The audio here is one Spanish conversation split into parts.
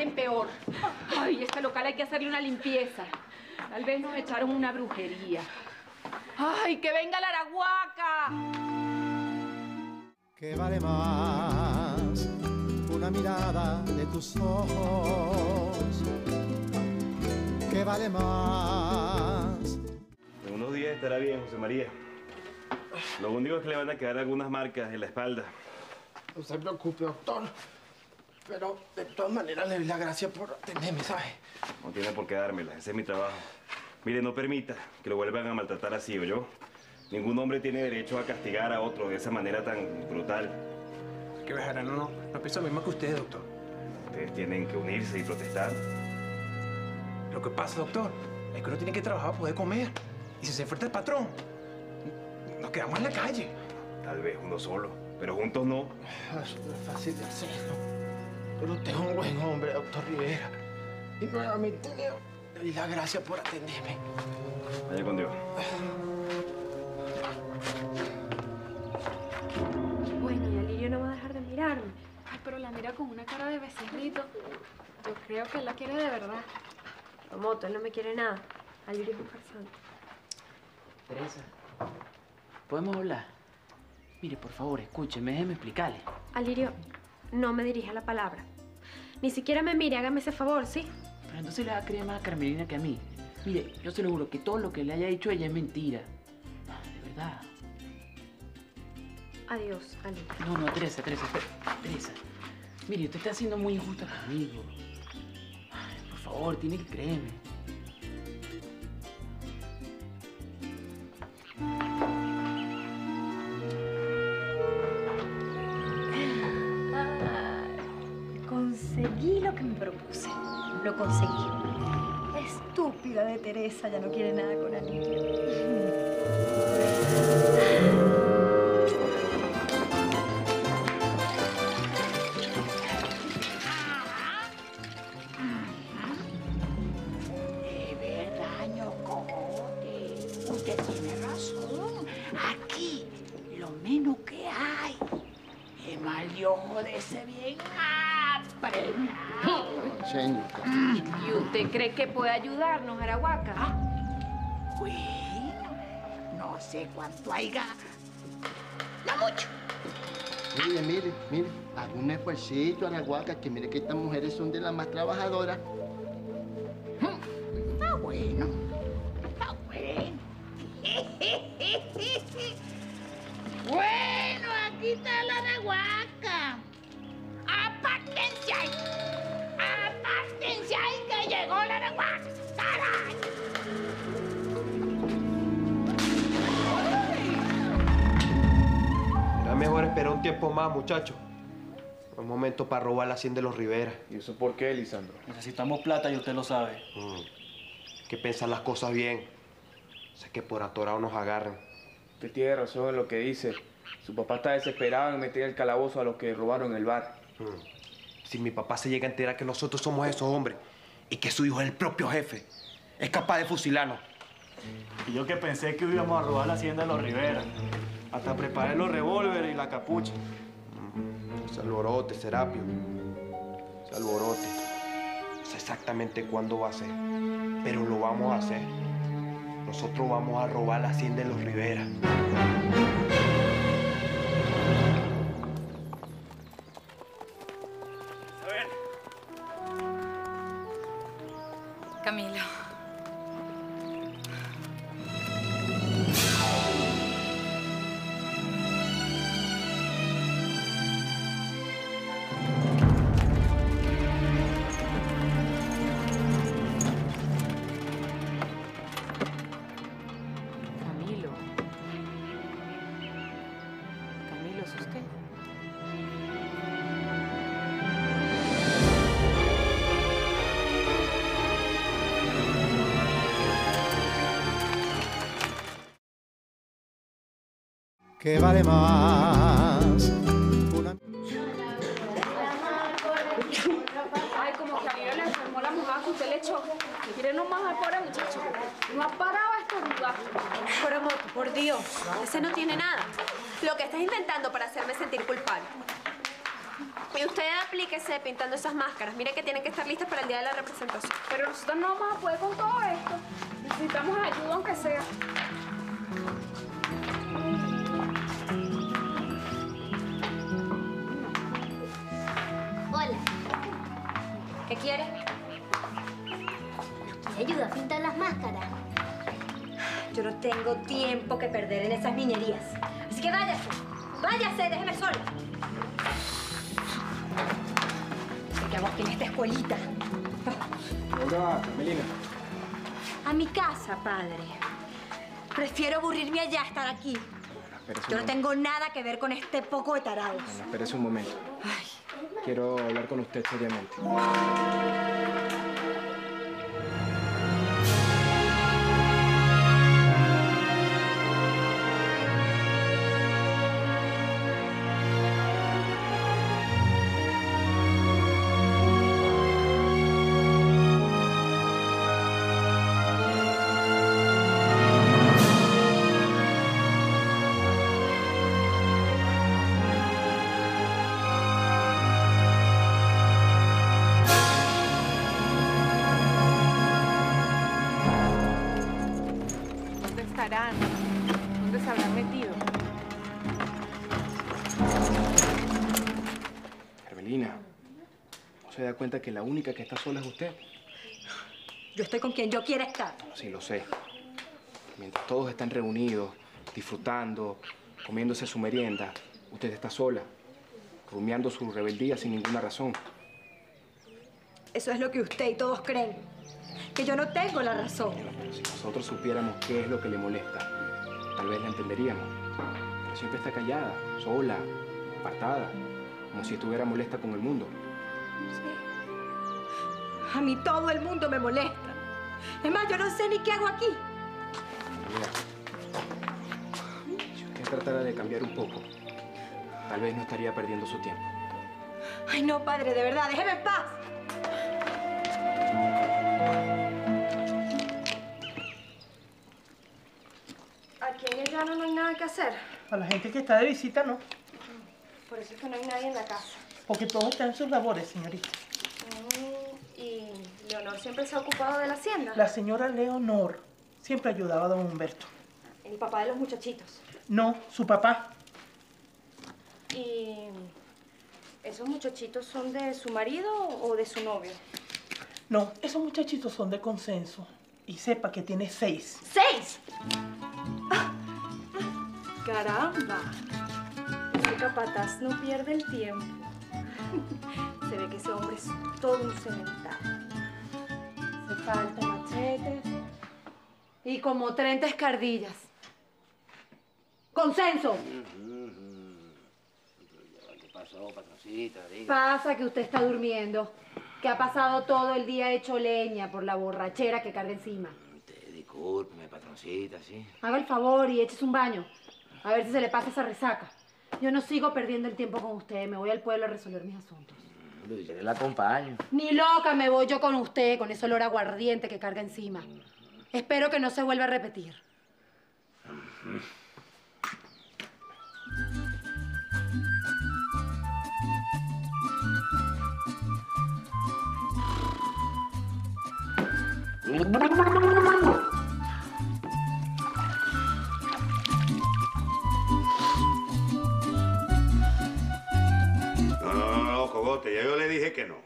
vamos de mal en peor. Ay, este local hay que hacerle una limpieza. Tal vez nos echaron una brujería. ¡Ay, que venga la arahuaca! ¿Qué vale más una mirada de tus ojos? ¿Qué vale más? En unos días estará bien, José María. Lo único es que le van a quedar algunas marcas en la espalda. No se preocupe, doctor. Pero de todas maneras le doy las gracias por atenderme, ¿sabe? No tiene por qué dármela, ese es mi trabajo. Mire, no permita que lo vuelvan a maltratar así, ¿o yo? Ningún hombre tiene derecho a castigar a otro de esa manera tan brutal. Que Bejarano no, no pienso lo mismo que usted, doctor. Ustedes tienen que unirse y protestar. Lo que pasa, doctor, es que uno tiene que trabajar para poder comer. Y si se enfrenta el patrón, nos quedamos en la calle. Tal vez uno solo, pero juntos no. Eso no es fácil de hacerlo. Pero usted es un buen hombre, doctor Rivera. Y nuevamente le doy las gracias por atenderme. Vaya con Dios. Bueno, y Alirio no va a dejar de mirarme. Ay, pero la mira con una cara de becerrito. Yo creo que él la quiere de verdad. Tomoto, él no me quiere nada. Alirio es un farsante. Teresa, ¿podemos hablar? Mire, por favor, escúcheme, déjeme explicarle. Alirio, no me dirija la palabra. Ni siquiera me mire, hágame ese favor, ¿sí? Pero entonces le va a creer más a Carmelina que a mí. Mire, yo se lo juro que todo lo que le haya dicho ella es mentira. Ah, De verdad. Adiós, Alirio. No, no, Teresa, Teresa. Teresa. Mire, usted está siendo muy injusta conmigo. Ay, por favor, tiene que creerme. Conseguí. Estúpida de Teresa ya no quiere nada con Alirio. Que puede ayudarnos, Arahuaca? Bueno, no sé cuánto haya. No mucho. Mire, mire, mire, haga un esfuercito, Araguaca, que mire que estas mujeres son de las más trabajadoras. Un tiempo más, muchacho. Un momento para robar la hacienda de los Rivera. ¿Y eso por qué, Lisandro? Necesitamos plata y usted lo sabe. Mm. Que pensar las cosas bien. Sé que por atorado nos agarren. Usted tiene razón en lo que dice. Su papá está desesperado en meter el calabozo a los que robaron el bar. Mm. Si mi papá se llega a enterar que nosotros somos esos hombres y que su hijo es el propio jefe, es capaz de fusilarnos. Y yo que pensé que íbamos a robar la hacienda de los Rivera. Hasta preparé los revólveres y la capucha. Ese alborote, Serapio. Ese alborote. No sé exactamente cuándo va a ser, pero lo vamos a hacer. Nosotros vamos a robar la hacienda de los Rivera. ¿Es usted? ¿Qué vale más una Ay, como que a mí le enfermó la mojada que usted le echó. Quiere nomás al pobre muchacho. No ha parado a estornudar. Pero, por Dios, ese no tiene nada. Lo que estás inventando para hacerme sentir culpable. Y usted aplíquese pintando esas máscaras. Mire que tienen que estar listas para el día de la representación. Pero nosotros no vamos a poder con todo esto. Necesitamos ayuda aunque sea. Hola. ¿Qué quiere? ¿Me ayuda a pintar las máscaras? Yo no tengo tiempo que perder en esas niñerías. Así que váyase. Váyase, déjeme sola. ¿Qué hago aquí en esta escuelita? Hola, Carmelina. A mi casa, padre. Prefiero aburrirme allá a estar aquí. Un Yo no tengo nada que ver con este poco de tarados. Bueno, espérese un momento. Quiero hablar con usted seriamente. ¿Dónde estarán? ¿Dónde se habrán metido? Carmelina, ¿no se da cuenta que la única que está sola es usted? Yo estoy con quien yo quiera estar. Sí, lo sé. Mientras todos están reunidos, disfrutando, comiéndose su merienda, usted está sola, rumiando su rebeldía sin ninguna razón. Eso es lo que usted y todos creen. Que yo no tengo la razón. Pero si nosotros supiéramos qué es lo que le molesta, tal vez la entenderíamos. Pero siempre está callada, sola, apartada, como si estuviera molesta con el mundo. A mí todo el mundo me molesta. Es más, yo no sé ni qué hago aquí. Mira, si usted tratara de cambiar un poco, tal vez no estaría perdiendo su tiempo. Ay, no, padre, de verdad, déjeme en paz. Llano no hay nada que hacer. A la gente que está de visita no, Por eso es que no hay nadie en la casa. porque todos están en sus labores, señorita. Mm, Y Leonor siempre se ha ocupado de la hacienda. La señora Leonor siempre ayudaba a don Humberto. El papá de los muchachitos. No, su papá. ¿Y esos muchachitos son de su marido o de su novio? No, esos muchachitos son de consenso. Y sepa que tiene seis. ¡Seis! ¡Caramba! Ese capataz no pierde el tiempo. Se ve que ese hombre es todo un cemental. Hace falta machetes y como 30 escardillas. ¡Consenso! ¿Qué pasó, patroncita? Pasa que usted está durmiendo, que ha pasado todo el día hecho leña por la borrachera que carga encima. Usted, discúlpeme, patroncita, ¿sí? Haga el favor y échese un baño, a ver si se le pasa esa resaca. Yo no sigo perdiendo el tiempo con usted, me voy al pueblo a resolver mis asuntos. Yo la acompaño. Ni loca me voy yo con usted, con ese olor aguardiente que carga encima. Espero que no se vuelva a repetir. No, ya yo le dije que no.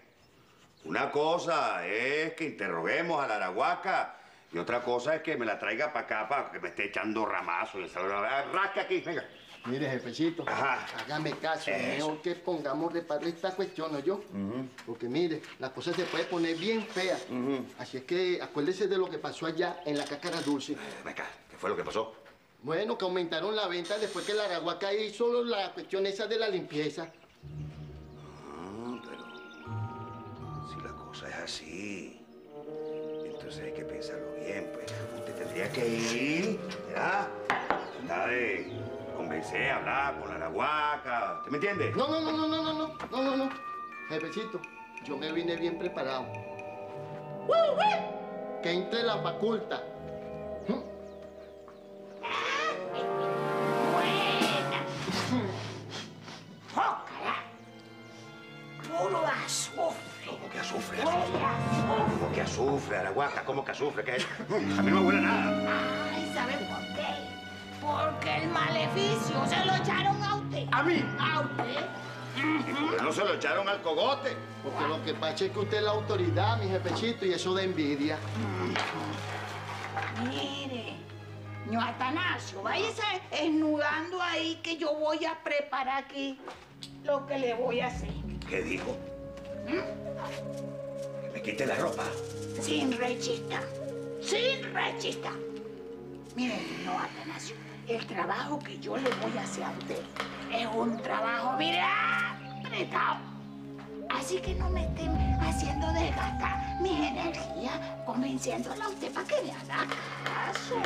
Una cosa es que interroguemos a la arahuaca y otra cosa es que me la traiga para acá para que me esté echando ramazo. y Rasca aquí, venga. Mire, jefecito, hágame caso. Es Eso. mejor que pongamos de parte esta cuestión, ¿no yo? Porque mire, la cosa se puede poner bien fea. Así es que acuérdese de lo que pasó allá en la cácara dulce. Venga, ¿qué fue lo que pasó? Bueno, que aumentaron la venta después que la Arahuaca hizo la cuestión esa de la limpieza. Así, entonces hay que pensarlo bien, pues. Usted tendría que ir, ¿ya? Tratar de convencer, hablar con la arahuaca. ¿Usted me entiende? No, no, no, no, no, no, no, no, no, no. Jefecito, yo me vine bien preparado. Que entre la faculta. Azufre, Araguata? ¿Cómo que azufre? ¿Qué? A mí no me huele nada. Ay, ¿sabe por qué? Porque el maleficio se lo echaron a usted. ¿A mí? A usted. Pero no se lo echaron al cogote. Porque lo que pasa es que usted es la autoridad, mi jefecito, y eso de envidia. Mire, ño Atanasio, váyase esnudando ahí que yo voy a preparar aquí lo que le voy a hacer. ¿Qué dijo? Que me quite la ropa. Sin rechista. Sin rechista. Mire, no, Atanasio, el trabajo que yo le voy a hacer a usted es un trabajo, mire, apretado. Así que no me estén haciendo desgastar mis energías convenciéndola a usted para que me haga caso.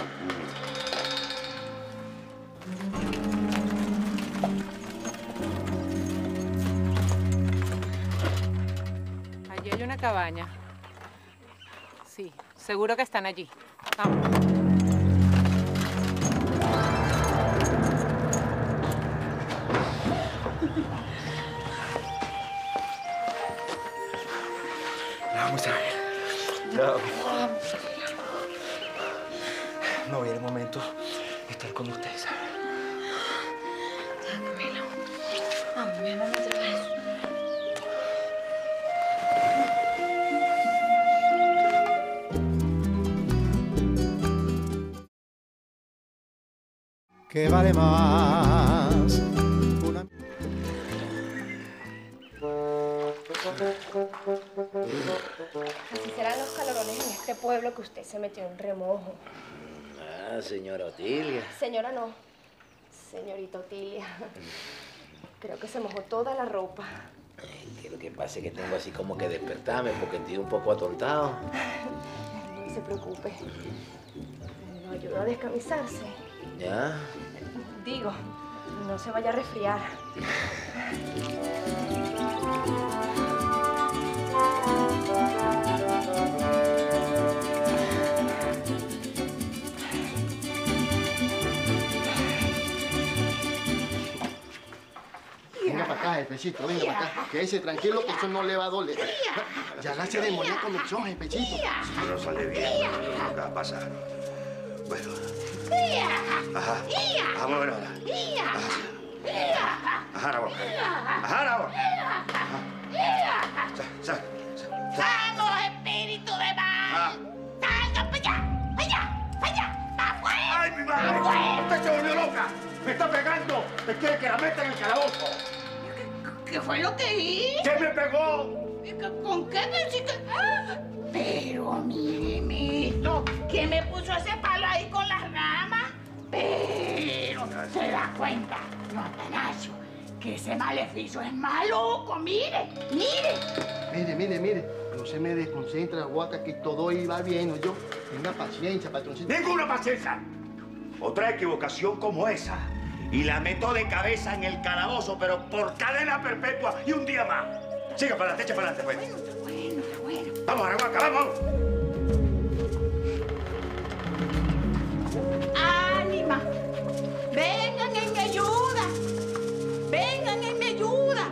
Allí hay una cabaña. Sí, seguro que están allí. Vamos. Vamos a ver. No. No viene el momento de estar con ustedes. Camilo. Amén, otra vez. Que vale más una Así serán los calorones en este pueblo que usted se metió en remojo. Ah, señora Otilia. Señora no, señorita Otilia. Creo que se mojó toda la ropa. Que lo que pasa es que tengo así como que despertarme porque estoy un poco atontado. No se preocupe. Lo ayudo a descamisarse. ¿Ya? Digo, no se vaya a resfriar. Venga para acá, jefecito, venga para acá. Quédese tranquilo que eso no le va a doler. Ya la ceremonia comenzó, jefecito. Si no sale bien, ¿qué va a pasar? Bueno. Ajá. Vamos a ver ahora. Ajá, la boca. Ajá, la boca. Sa- sa- ¡Vamos, espíritu de Ah. mal! ¡Salga para allá! ¡Para allá! ¡Para allá! ¡Afuera! ¡Ay, mi madre! ¡Usted se volvió loca! ¡Me está pegando! ¿Me quiere que la meta en el calabozo? ¿Qué fue lo que hice? ¿Qué me pegó? ¿Con qué que- ¡Ah! Pero mire, mito, que me puso ese palo ahí con las ramas. Pero se da cuenta, no, Atanasio, que ese maleficio es maluco. Mire, mire. Mire, mire, mire. No se me desconcentra, guaca, que todo iba bien, ¿no? Yo, tenga paciencia, patroncito. ¡Ninguna paciencia! Otra equivocación como esa. Y la meto de cabeza en el calabozo, pero por cadena perpetua y un día más. Siga para adelante, eche para adelante, pues. Vamos, Araguaca, vamos. ¡Ánima! ¡Vengan en mi ayuda! ¡Vengan en mi ayuda!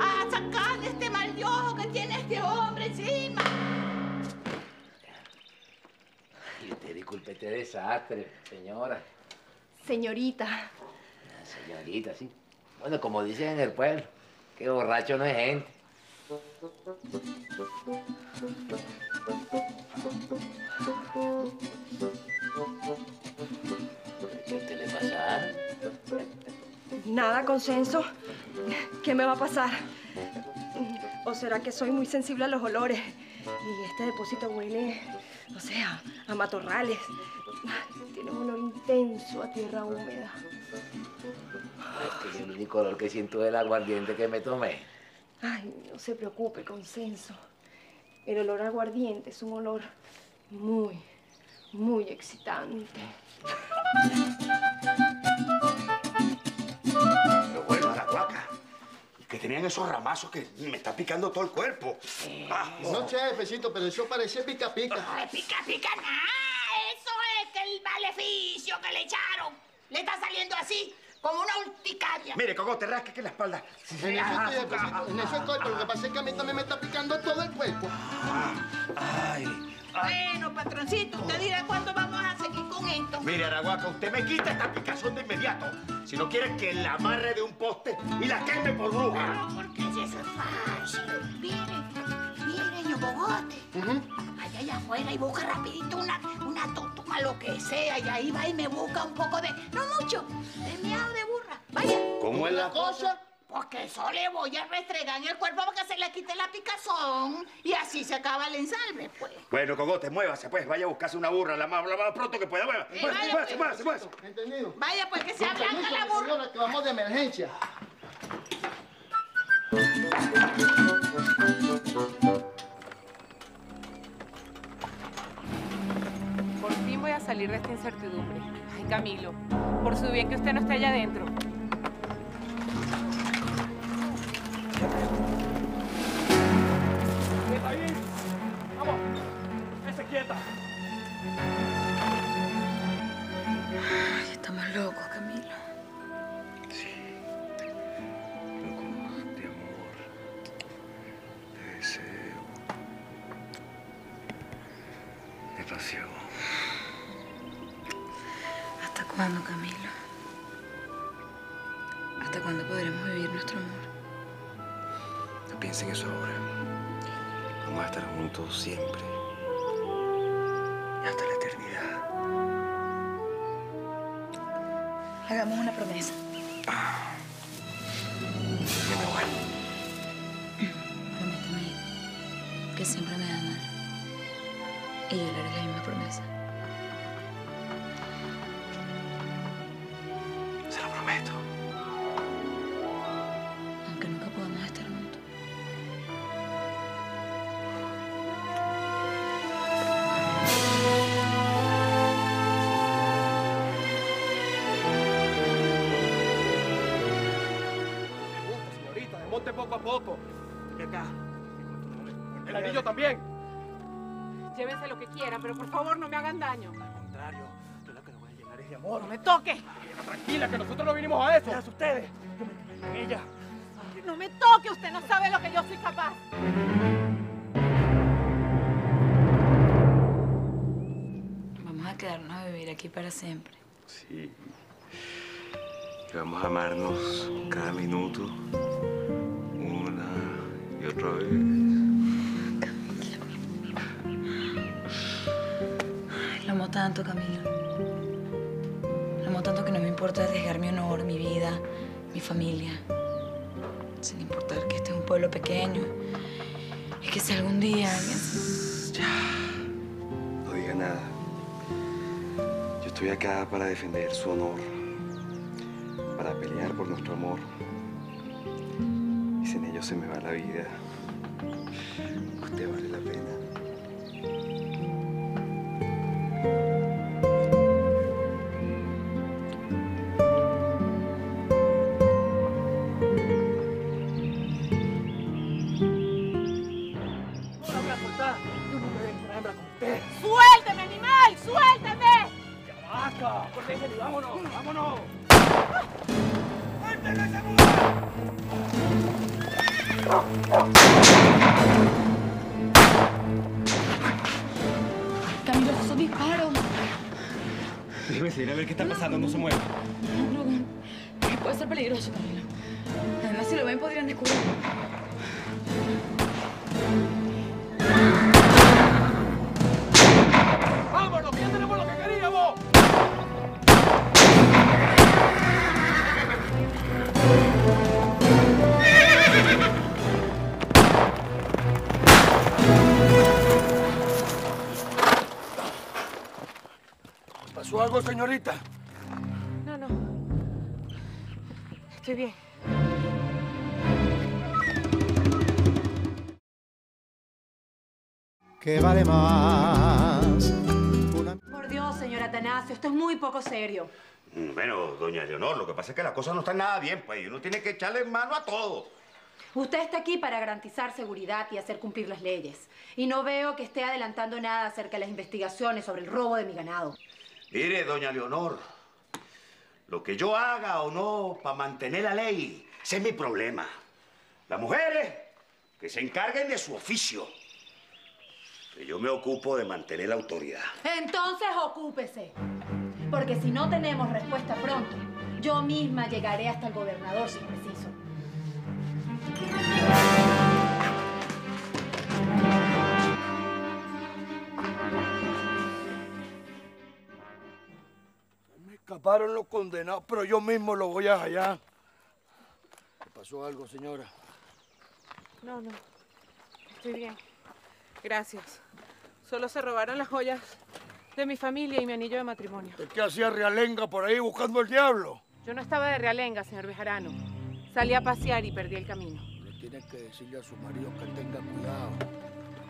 A sacar de este mal de ojo que tiene este hombre encima. Y usted disculpe este desastre, señora. Señorita, Señorita, sí. Bueno, como dicen en el pueblo, que borracho no es gente. ¿Qué a usted le pasa? nada, consenso. ¿Qué me va a pasar? ¿O será que soy muy sensible a los olores? Y este depósito huele, o sea, a matorrales. Tiene un olor intenso a tierra húmeda. Es el único olor que siento es el aguardiente que me tomé. Ay, no se preocupe, consenso. El olor a aguardiente es un olor muy, muy excitante. Pero bueno, Araguaca, que tenían esos ramazos que me está picando todo el cuerpo. Ah, No sé, jefecito, pero eso parece pica pica. Ay, pica, pica, nada. Eso es que el maleficio que le echaron le está saliendo así. Como una urticaria. Mire, Cogote, rasque que la espalda. Sí, sí, En eso estoy, en eso estoy, pero lo que pasa es que a mí también me está picando todo el cuerpo. Ay. Bueno, patroncito, usted dirá cuándo vamos a seguir con esto. Mire, Araguaca, usted me quita esta picazón de inmediato. Si no quiere que la amarre de un poste y la queme por bruja. No, porque si eso es fácil. Mire, mire, yo bogote. Vaya allá afuera y busca rapidito una, una tortuga, lo que sea, y ahí va y me busca un poco de, no mucho, de miau de burra. Vaya. ¿Cómo es la cosa? Porque eso le voy a restregar en el cuerpo para que se le quite la picazón y así se acaba el ensalve, pues. Bueno, Cogote, muévase, pues. Vaya a buscarse una burra la más, la más pronto que pueda. Mueva. Vaya, muévase, pues. muévase, muévase. ¿Entendido? Vaya, pues que se ablanca la burra. señora, que vamos de emergencia. A salir de esta incertidumbre. Ay, Camilo, por su bien que usted no esté allá adentro. Hagamos una promesa. Dígame, Juan. Prométeme que siempre me amarás. Y yo le haré la misma promesa. Pero por favor no me hagan daño. Al contrario, yo lo que le voy a llenar es de amor. ¡No me toque! Tranquila, que nosotros no vinimos a eso. Déjase ustedes. Yo me quedé con ella. ¡No me toque! Usted no sabe lo que yo soy capaz. Vamos a quedarnos a vivir aquí para siempre. Sí. Y vamos a amarnos cada minuto, una y otra vez. Tanto, Camilo. Lo amo tanto que no me importa arriesgar mi honor, mi vida, mi familia. Sin importar que este es un pueblo pequeño. Y que si algún día alguien... No diga nada. Yo estoy acá para defender su honor, para pelear por nuestro amor. Y sin ello se me va la vida. Usted vale la pena. ¿Pasó algo, señorita? No, no. Estoy bien. que vale más. Una... Por Dios, señor Atanasio, esto es muy poco serio. Mm, Bueno, doña Leonor, lo que pasa es que la cosa no está nada bien, pues. y Uno tiene que echarle mano a todo. Usted está aquí para garantizar seguridad y hacer cumplir las leyes. Y no veo que esté adelantando nada acerca de las investigaciones sobre el robo de mi ganado. Mire, doña Leonor, Lo que yo haga o no para mantener la ley, ese es mi problema. Las mujeres, que se encarguen de su oficio. Que yo me ocupo de mantener la autoridad. Entonces ocúpese. Porque si no tenemos respuesta pronto, yo misma llegaré hasta el gobernador si preciso. Escaparon los condenados, pero yo mismo los voy a hallar. ¿Le pasó algo, señora? No, no. Estoy bien. Gracias. Solo se robaron las joyas de mi familia y mi anillo de matrimonio. ¿De qué hacía Realenga por ahí buscando el diablo? Yo no estaba de realenga, señor Bejarano. Salí a pasear y perdí el camino. Le tiene que decirle a su marido que tenga cuidado.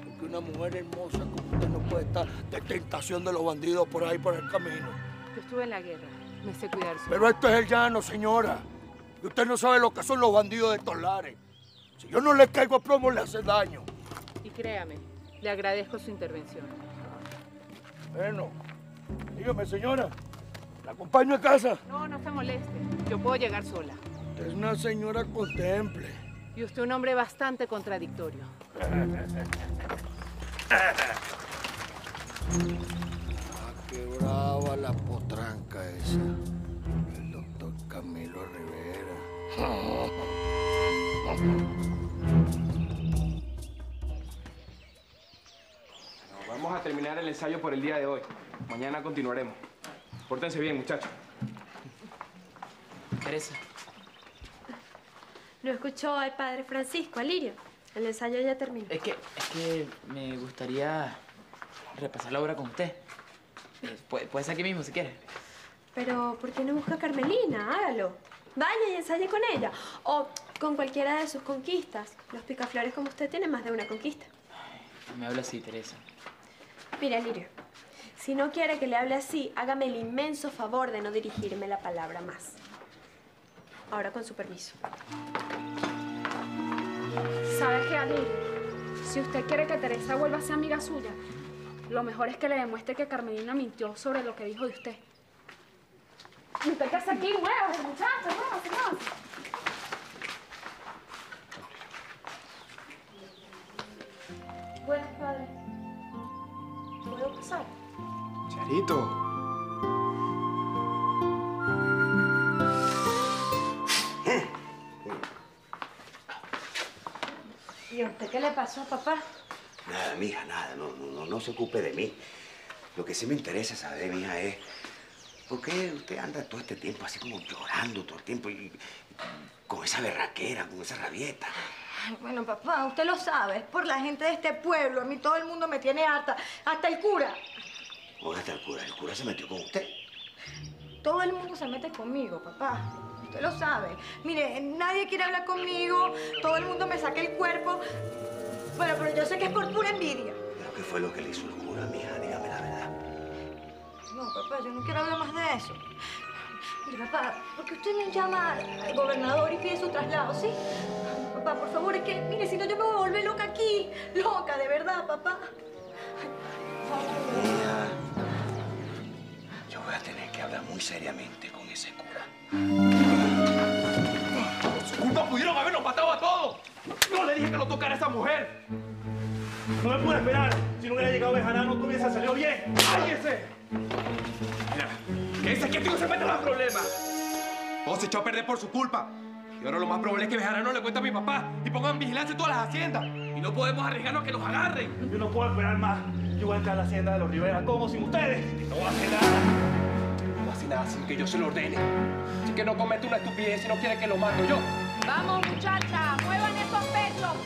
Porque una mujer hermosa como usted no puede estar de tentación de los bandidos por ahí por el camino. Estuve en la guerra. Me sé cuidar sola. Pero esto es el llano, señora. Y usted no sabe lo que son los bandidos de estos lares. Si yo no le caigo a plomo, le hace daño. Y créame, le agradezco su intervención. Bueno, dígame, señora. ¿La acompaño a casa? No, no se moleste. Yo puedo llegar sola. Usted es una señora contemple. Y usted un hombre bastante contradictorio. Brava la potranca esa. El doctor Camilo Rivera. Vamos a terminar el ensayo por el día de hoy. Mañana continuaremos. Pórtense bien, muchachos. Teresa, ¿No escuchó al padre Francisco, Alirio? El ensayo ya terminó. es que, es que me gustaría repasar la obra con usted. Puede, puede ser aquí mismo si quiere. Pero, ¿por qué no busca a Carmelina? Hágalo. Vaya y ensaye con ella. O con cualquiera de sus conquistas. Los picaflores como usted tienen más de una conquista. Me habla así, Teresa. Mira, Lirio, si no quiere que le hable así, hágame el inmenso favor de no dirigirme la palabra más. Ahora con su permiso. ¿Sabe qué, Ali? Si usted quiere que Teresa vuelva a ser amiga suya, lo mejor es que le demuestre que Carmelina mintió sobre lo que dijo de usted. ¿Y usted qué hace aquí? Muévase, muchacho, muévase, muévase. Buenas, padre. ¿Puedo pasar? Charito. ¿Y a usted qué le pasó, papá? Nada, mija, nada. No, no, no, no se ocupe de mí. Lo que sí me interesa saber, mija, es por qué usted anda todo este tiempo así como llorando todo el tiempo y, y con esa berraquera, con esa rabieta. Ay, bueno, papá, usted lo sabe. Es por la gente de este pueblo. A mí todo el mundo me tiene harta. Hasta el cura. Hasta el cura. El cura se metió con usted. Todo el mundo se mete conmigo, papá. Usted lo sabe. Mire, nadie quiere hablar conmigo. Todo el mundo me saca el cuerpo. Bueno, pero yo sé que es por pura envidia. ¿Pero qué fue lo que le hizo el cura, mija? Dígame la verdad. No, papá, yo no quiero hablar más de eso. Mire, papá, ¿por qué usted no llama al gobernador y pide su traslado, sí? Papá, por favor, es que, mire, si no yo me voy a volver loca aquí. Loca, de verdad, papá. Mija, yo voy a tener que hablar muy seriamente con ese cura. Por su culpa pudieron habernos matado a todos. No le dije que lo tocara a esa mujer. No me pude esperar. Si no hubiera llegado Bejarano, no hubiese salido bien. ¡Cállese! Mira, que ese que no se mete en los problemas. Todo se echó a perder por su culpa. Y ahora lo más probable es que Bejarano le cuente a mi papá y pongan vigilancia en todas las haciendas. Y no podemos arriesgarnos a que nos agarren. Yo no puedo esperar más. Yo voy a entrar a la hacienda de los Rivera. ¿Cómo? Sin ustedes. No voy a hacer nada. No hace nada sin que yo se lo ordene. Así que no comete una estupidez si no quiere que lo mando yo. Vamos, muchachas, muevan esos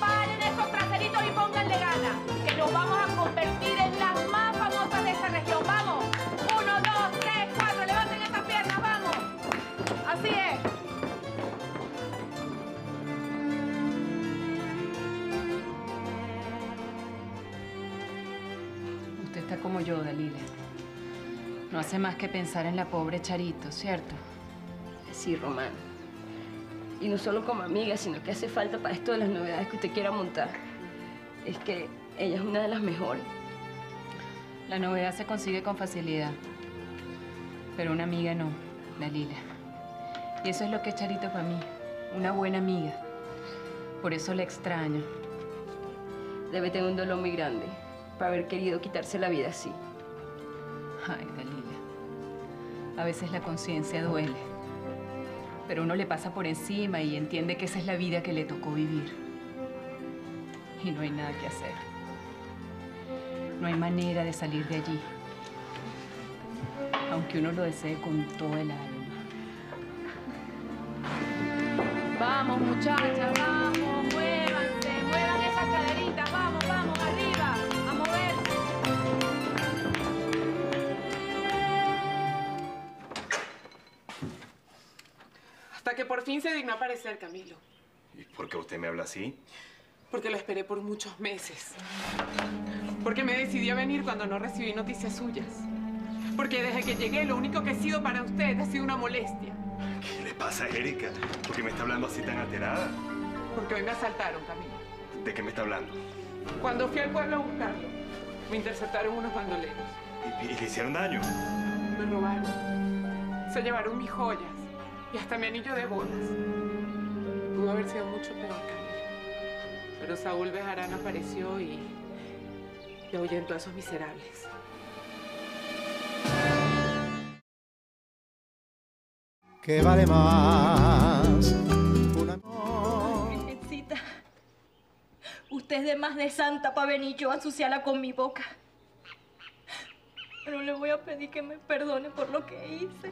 paren esos traseritos y pónganle ganas. Que nos vamos a convertir en las más famosas de esta región. Vamos. Uno, dos, tres, cuatro. Levanten esas piernas, vamos. Así es. Usted está como yo, Dalila. No hace más que pensar en la pobre Charito, ¿cierto? Sí, Román. Y no solo como amiga, sino que hace falta para esto de las novedades que usted quiera montar. Es que ella es una de las mejores. La novedad se consigue con facilidad. Pero una amiga no, Dalila. Y eso es lo que es Charito para mí, una buena amiga. Por eso la extraño. Debe tener un dolor muy grande para haber querido quitarse la vida así. Ay, Dalila. A veces la conciencia duele. Pero uno le pasa por encima y entiende que esa es la vida que le tocó vivir. Y no hay nada que hacer. No hay manera de salir de allí. Aunque uno lo desee con todo el alma. Vamos, muchachas, fin se dignó aparecer, Camilo. ¿Y por qué usted me habla así? Porque lo esperé por muchos meses. Porque me decidí a venir cuando no recibí noticias suyas. Porque desde que llegué lo único que he sido para usted ha sido una molestia. ¿Qué le pasa a Erika? ¿Por qué me está hablando así tan alterada? Porque hoy me asaltaron, Camilo. ¿De qué me está hablando? Cuando fui al pueblo a buscarlo, me interceptaron unos bandoleros. ¿Y, y le hicieron daño? Me robaron. Se llevaron mis joyas y hasta mi anillo de bodas. Pudo haber sido mucho peor, Camilo. Pero Saúl Bejarano apareció y... y ahuyentó a esos miserables. que vale más. Una... Virgencita, usted es de más de santa para venir yo a ensuciarla con mi boca. Pero le voy a pedir que me perdone por lo que hice.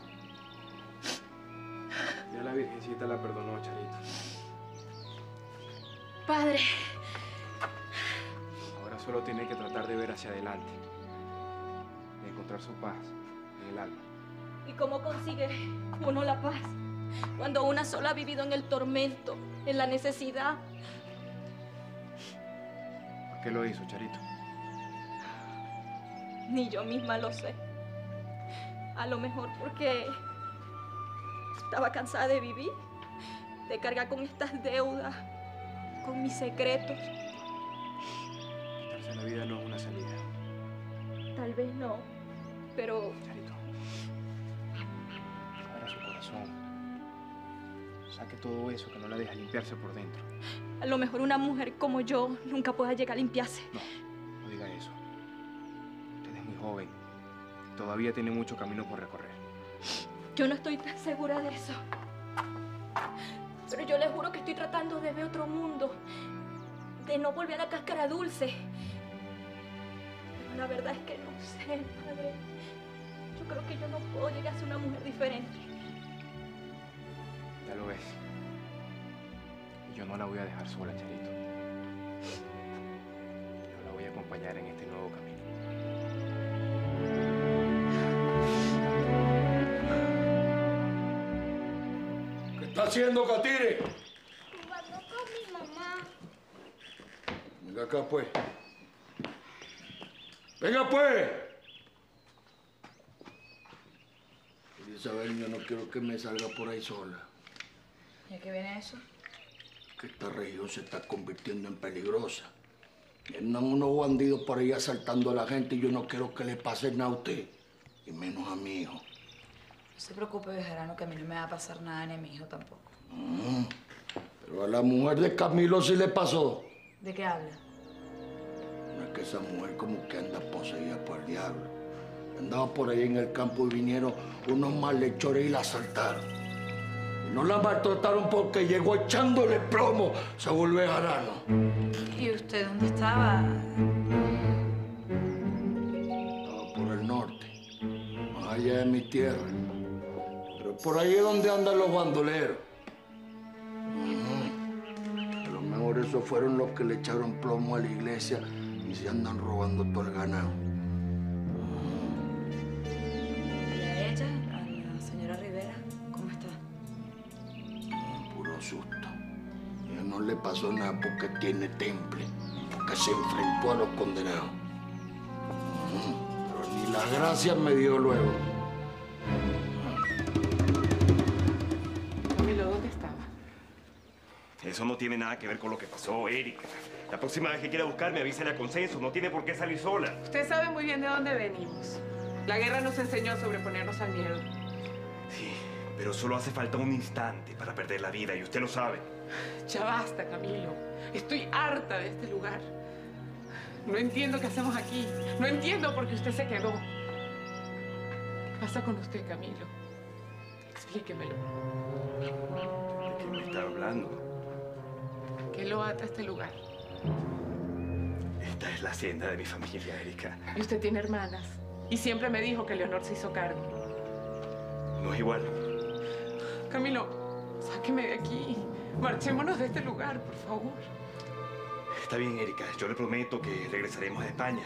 Ya la Virgencita la perdonó, Charito. Padre, Ahora solo tiene que tratar de ver hacia adelante. De encontrar su paz en el alma. ¿y cómo consigue uno la paz? Cuando una sola ha vivido en el tormento, en la necesidad. ¿Por qué lo hizo, Charito? Ni yo misma lo sé. A lo mejor porque estaba cansada de vivir, de cargar con estas deudas, con mis secretos. Quitarse la vida no es una salida. Tal vez no, pero Abra su corazón. Saque todo eso que no la deja limpiarse por dentro. a lo mejor una mujer como yo nunca pueda llegar a limpiarse. No diga eso. Usted es muy joven. Todavía tiene mucho camino por recorrer. Yo no estoy tan segura de eso. Pero yo les juro que estoy tratando de ver otro mundo, de no volver a la cáscara dulce. Pero la verdad es que no sé, padre. Yo creo que yo no puedo llegar a ser una mujer diferente. Ya lo ves. Yo no la voy a dejar sola, Charito. Yo la voy a acompañar en este nuevo camino. Está haciendo, Catire? Jugando con mi mamá. Venga acá, pues. Venga, pues. Isabel, yo no quiero que me salga por ahí sola. ¿Y a qué viene eso? Que esta región se está convirtiendo en peligrosa. Andan unos bandidos por ahí asaltando a la gente y yo no quiero que le pase nada a usted. Y menos a mi hijo. No se preocupe, Bejarano, que a mí no me va a pasar nada ni a mi hijo tampoco. Mm. Pero a la mujer de Camilo sí le pasó. ¿De qué habla? No es que esa mujer como que anda poseída por el diablo. Andaba por ahí en el campo y vinieron unos malhechores y la asaltaron. Y no la maltrataron porque llegó echándole plomo. Se vuelve jarano. ¿Y usted dónde estaba? Estaba por el norte, más allá de mi tierra. Por ahí es donde andan los bandoleros. A lo mejor esos fueron los que le echaron plomo a la iglesia y se andan robando todo el ganado. ¿Y a ella, a la señora Rivera? ¿Cómo está? Puro susto. Y no le pasó nada porque tiene temple, porque se enfrentó a los condenados. Pero ni las gracias me dio luego. Eso no tiene nada que ver con lo que pasó, Erika. La próxima vez que quiera buscarme, avísale a consenso. No tiene por qué salir sola. Usted sabe muy bien de dónde venimos. La guerra nos enseñó a sobreponernos al miedo. Pero solo hace falta un instante para perder la vida y usted lo sabe. Ya basta, Camilo. Estoy harta de este lugar. No entiendo qué hacemos aquí. No entiendo por qué usted se quedó. ¿Qué pasa con usted, Camilo? Explíquemelo. ¿De qué me está hablando? ¿Qué lo ata a este lugar? Esta es la hacienda de mi familia, Erika. Y usted tiene hermanas. Y siempre me dijo que Leonor se hizo cargo. No es igual. Camilo, sáqueme de aquí. Marchémonos de este lugar, por favor. Está bien, Erika. Yo le prometo que regresaremos a España.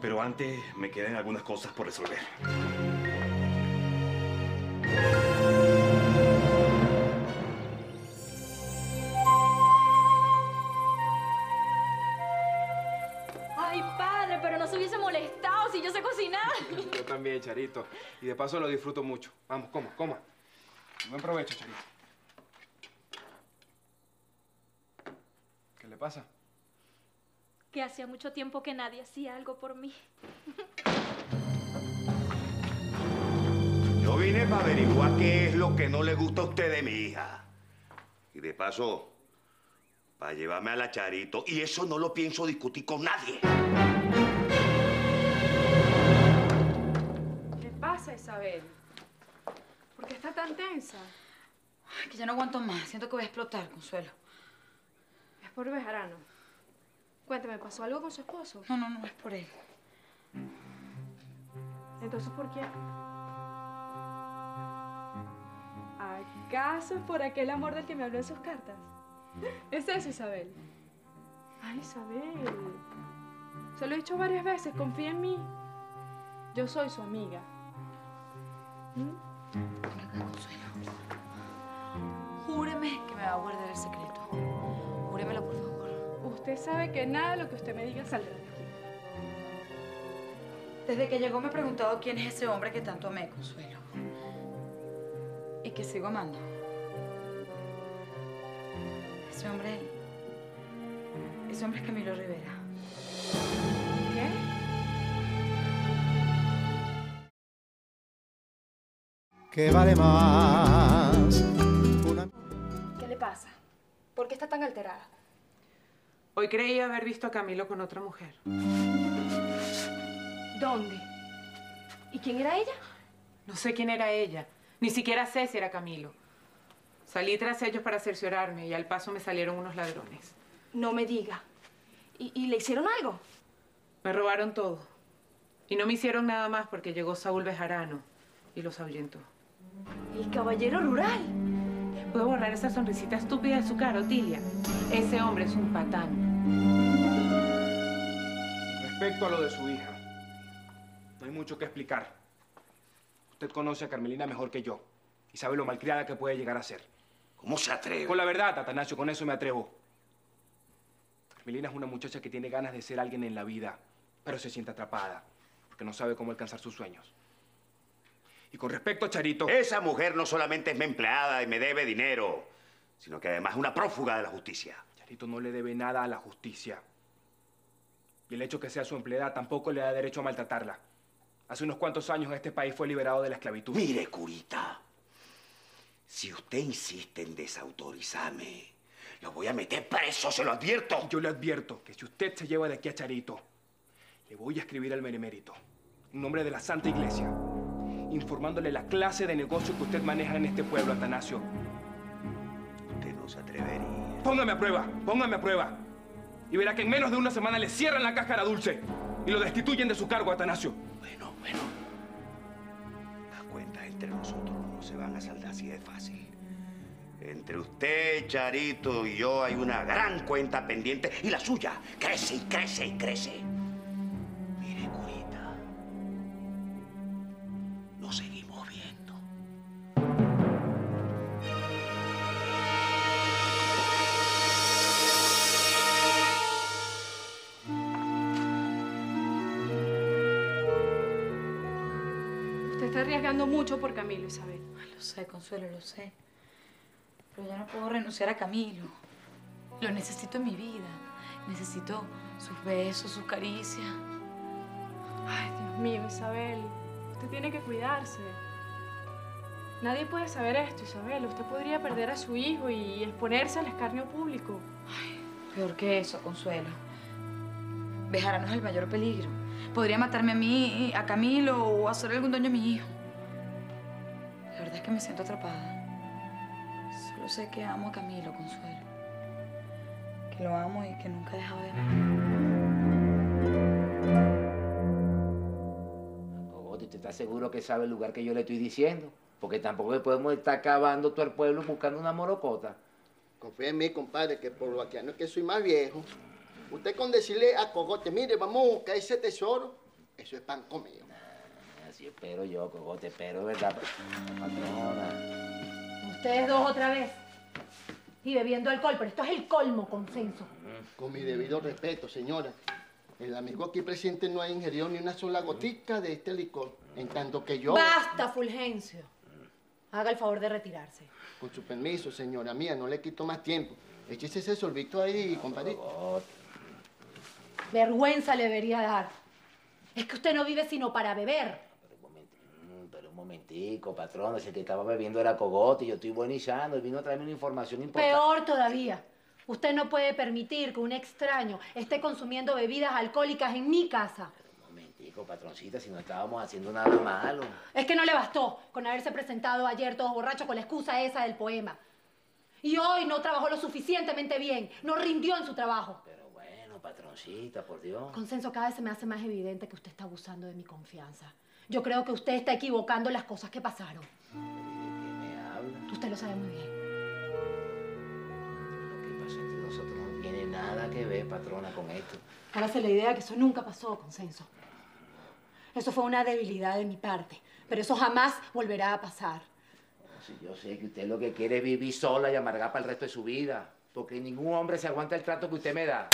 Pero antes me quedan algunas cosas por resolver. Charito. Y de paso lo disfruto mucho. Vamos, coma, coma. Buen provecho, Charito. ¿Qué le pasa? Que hacía mucho tiempo que nadie hacía algo por mí. Yo vine para averiguar qué es lo que no le gusta a usted de mi hija. Y de paso, para llevarme a la Charito. Y eso no lo pienso discutir con nadie. Pasa, Isabel? ¿Por qué está tan tensa? Ay, que ya no aguanto más. Siento que voy a explotar, Consuelo. Es por Bejarano. Cuéntame, ¿pasó algo con su esposo? No, no, no, es por él. Entonces, ¿por qué? ¿Acaso es por aquel amor del que me habló en sus cartas? ¿Es eso, Isabel? Ay, Isabel. Se lo he dicho varias veces, confía en mí. Yo soy su amiga. Ven acá, Consuelo. Júreme que me va a guardar el secreto. Júremelo, por favor. Usted sabe que nada de lo que usted me diga saldrá de aquí. Desde que llegó me he preguntado quién es ese hombre que tanto amé, Consuelo. Y que sigo amando. Ese hombre... Ese hombre es Camilo Rivera. ¿Qué? ¿Qué vale más? Una... ¿Qué le pasa? ¿Por qué está tan alterada? Hoy creí haber visto a Camilo con otra mujer. ¿Dónde? ¿Y quién era ella? No sé quién era ella. Ni siquiera sé si era Camilo. Salí tras ellos para cerciorarme y al paso me salieron unos ladrones. No me diga. ¿Y, y le hicieron algo? Me robaron todo. Y no me hicieron nada más porque llegó Saúl Bejarano y los ahuyentó. El caballero rural. ¿Puedo borrar esa sonrisita estúpida de su cara, Otilia? Ese hombre es un patán. Respecto a lo de su hija, no hay mucho que explicar. Usted conoce a Carmelina mejor que yo y sabe lo malcriada que puede llegar a ser. ¿Cómo se atreve? Con la verdad, Atanasio, con eso me atrevo. Carmelina es una muchacha que tiene ganas de ser alguien en la vida, pero se siente atrapada porque no sabe cómo alcanzar sus sueños. Y con respecto a Charito... Esa mujer no solamente es mi empleada y me debe dinero, sino que además es una prófuga de la justicia. Charito no le debe nada a la justicia. Y el hecho que sea su empleada tampoco le da derecho a maltratarla. Hace unos cuantos años este país fue liberado de la esclavitud. Mire, curita, si usted insiste en desautorizarme, lo voy a meter preso, se lo advierto. Yo le advierto que si usted se lleva de aquí a Charito, le voy a escribir al benemérito, en nombre de la Santa Iglesia, informándole la clase de negocio que usted maneja en este pueblo, Atanasio. Usted no se atrevería. Póngame a prueba, póngame a prueba. Y verá que en menos de una semana le cierran la cáscara dulce y lo destituyen de su cargo, Atanasio. Bueno, bueno. Las cuentas entre nosotros no se van a saldar así de fácil. Entre usted, Charito y yo hay una gran cuenta pendiente y la suya crece y crece y crece. Arriesgando mucho por Camilo, Isabel. Lo sé, Consuelo, lo sé. Pero ya no puedo renunciar a Camilo. Lo necesito en mi vida. Necesito sus besos, sus caricias. Ay, Dios mío, Isabel. Usted tiene que cuidarse. Nadie puede saber esto, Isabel. Usted podría perder a su hijo y exponerse al escarnio público. Peor que eso, Consuelo. Bejarano es el mayor peligro. Podría matarme a mí, a Camilo o hacer algún daño a mi hijo. Que me siento atrapada. Solo sé que amo a Camilo, Consuelo. Que lo amo y que nunca he dejado de amar. Cogote, ¿usted está seguro que sabe el lugar que yo le estoy diciendo? Porque tampoco le podemos estar cavando todo el pueblo buscando una morocota. Confía en mí, compadre, que por lo aquí no es que soy más viejo. Usted con decirle a Cogote, mire, vamos a buscar ese tesoro, eso es pan comido. Espero yo, Cogote, espero, ¿verdad? Patrona. Ustedes dos otra vez. Y bebiendo alcohol, pero esto es el colmo, consenso. Con mi debido respeto, señora. El amigo aquí presente no ha ingerido ni una sola gotica de este licor, en tanto que yo... Basta, Fulgencio. Haga el favor de retirarse. Con su permiso, señora mía, no le quito más tiempo. Échese ese sorbito ahí, compadre. Vergüenza le debería dar. Es que usted no vive sino para beber. Pero un momentico, patrón, ese que estaba bebiendo era Cogote yo estoy buenizando y vino a traerme una información importante. Peor todavía. Usted no puede permitir que un extraño esté consumiendo bebidas alcohólicas en mi casa. Momentico, patroncita, si no estábamos haciendo nada malo. Es que no le bastó con haberse presentado ayer todo borracho con la excusa esa del poema. Y hoy no trabajó lo suficientemente bien, no rindió en su trabajo. Bueno, patroncita, por Dios. Consenso, cada vez se me hace más evidente que usted está abusando de mi confianza. Yo creo que usted está equivocando las cosas que pasaron. me habla? Usted lo sabe muy bien. Lo que pasa entre nosotros no tiene nada que ver, patrona, con esto. Hágase la idea que eso nunca pasó, Consenso. Eso fue una debilidad de mi parte, pero eso jamás volverá a pasar. Si yo sé que usted lo que quiere es vivir sola y amargar para el resto de su vida. Porque ningún hombre se aguanta el trato que usted me da.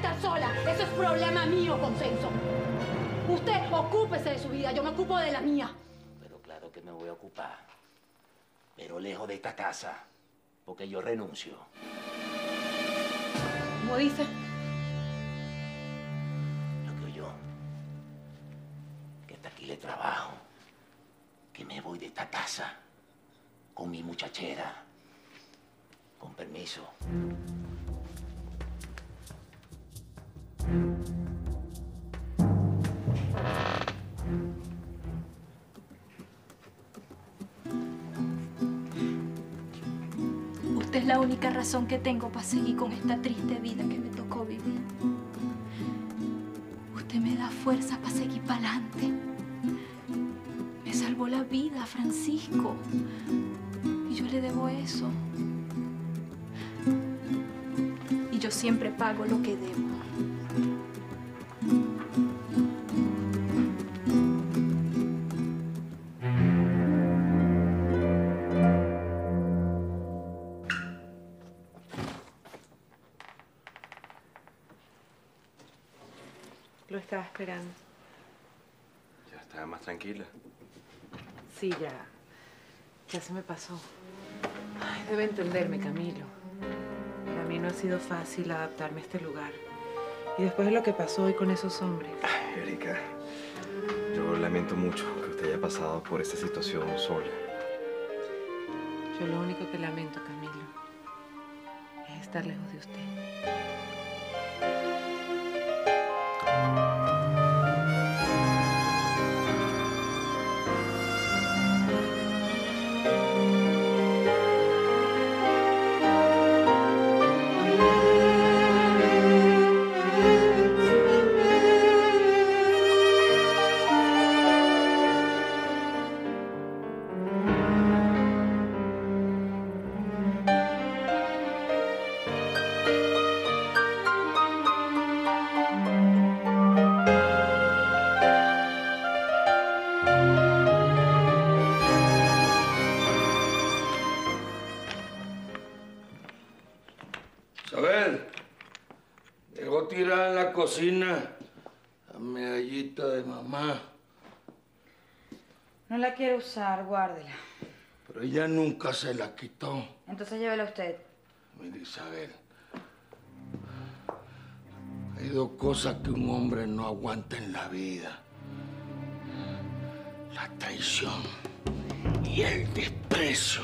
Estar sola, eso es problema mío, Consenso. Usted ocúpese de su vida, yo me ocupo de la mía. Pero claro que me voy a ocupar. Pero lejos de esta casa. Porque yo renuncio. ¿Cómo dice? Lo que yo. Que hasta aquí le trabajo. Que me voy de esta casa. Con mi muchachera. Con permiso. Usted es la única razón que tengo para seguir con esta triste vida que me tocó vivir. Usted me da fuerza para seguir para adelante. Me salvó la vida, Francisco. Y yo le debo eso. Y yo siempre pago lo que debo. Esperando. Ya estaba más tranquila. Sí, ya. Ya se me pasó. Ay, debe entenderme, Camilo. Para mí no ha sido fácil adaptarme a este lugar. Y después de lo que pasó hoy con esos hombres. Erika, yo lamento mucho que usted haya pasado por esta situación sola. Yo lo único que lamento, Camilo, es estar lejos de usted. Guárdela. pero ella nunca se la quitó. Entonces llévela usted. Mira, Isabel, hay dos cosas que un hombre no aguanta en la vida. la traición y el desprecio.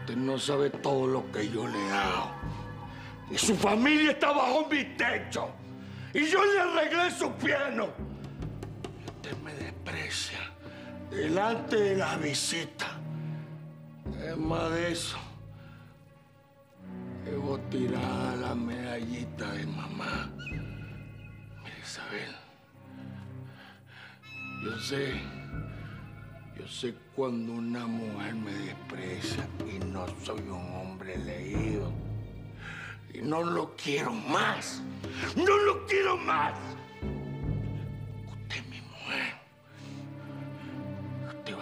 Usted no sabe todo lo que yo le he dado. Y su familia está bajo mi techo. Y yo le arreglé su piano. Y usted me desprecia delante de la visita. Es más de eso. Debo tirar la medallita de mamá. Mire, Isabel. Yo sé. Yo sé cuando una mujer me desprecia y no soy un hombre leído. Y no lo quiero más. No lo quiero más.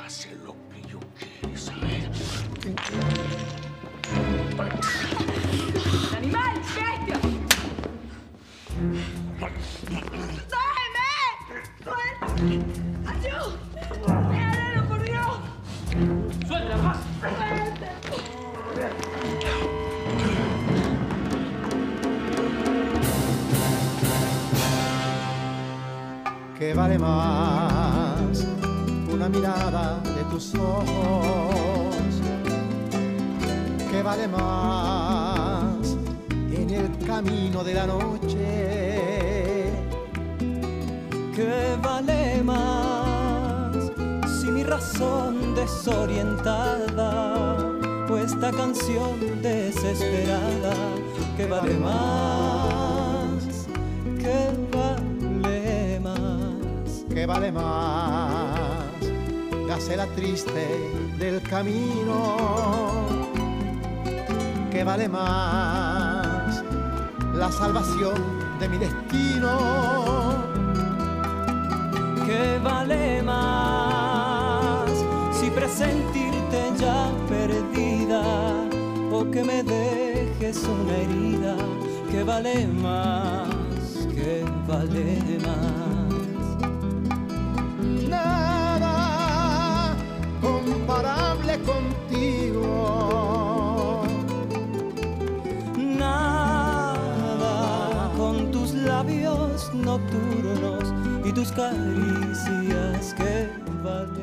Hacer lo que yo quiera, Isabel. ¡Animal! ¡Bestia! ¡Déjeme! ¡Ayú! ¡Déjalo, por Dios! ¡Suelta, más! ¿Qué vale más una mirada de tus ojos? ¿Qué vale más en el camino de la noche? ¿Qué vale más si mi razón desorientada o esta canción desesperada? ¿Qué vale más? ¿Qué vale más? ¿Qué vale más? Gacela triste del camino. ¿Qué vale más? La salvación de mi destino. ¿Qué vale más si presentirte ya perdida o que me dejes una herida? ¿Qué vale más? ¿Qué vale más? Contigo. Nada con tus labios nocturnos y tus caricias que valen